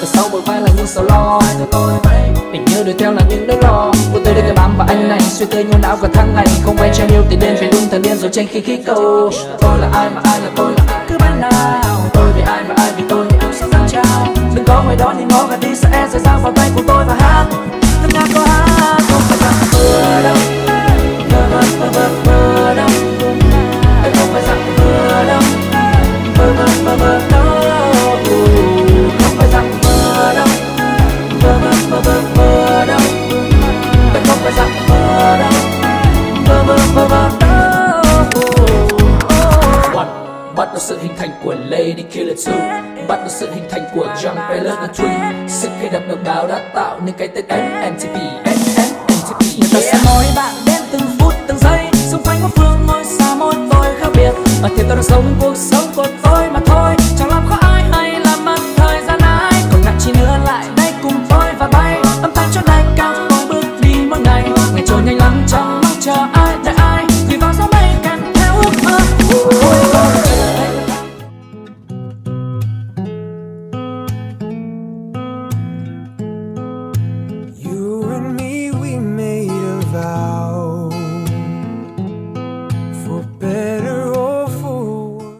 Từ sau bờ vai là những sầu lo. Tình như đuổi theo là những nỗi lo. Của tôi đây cái bám và anh này Suy tư nhau não cả tháng ngày. Không quen treo yêu thì đến phải luôn thần điên rồi tranh khi khí cầu. Tôi là ai mà ai là tôi là ai? Cứ ban nào. Tôi vì ai mà ai vì tôi thì sẽ dâng trao. Đừng có ngoài đó nhìn ngó và đi sẽ rời ra vào tay của tôi và hát. Từng ngàn câu hát Bắt đầu sự hình thành của Lady Killer 2 Bắt đầu sự hình thành của Palace the Three Sức khi đập độc đáo đã tạo nên cái tên NMTP NMTP Người ta sẽ nói bạn đến từng phút từng giây. Xung quanh một phương ngôi xa môi tôi khác biệt. Ở thì tôi đang sống cuộc sống của tôi for.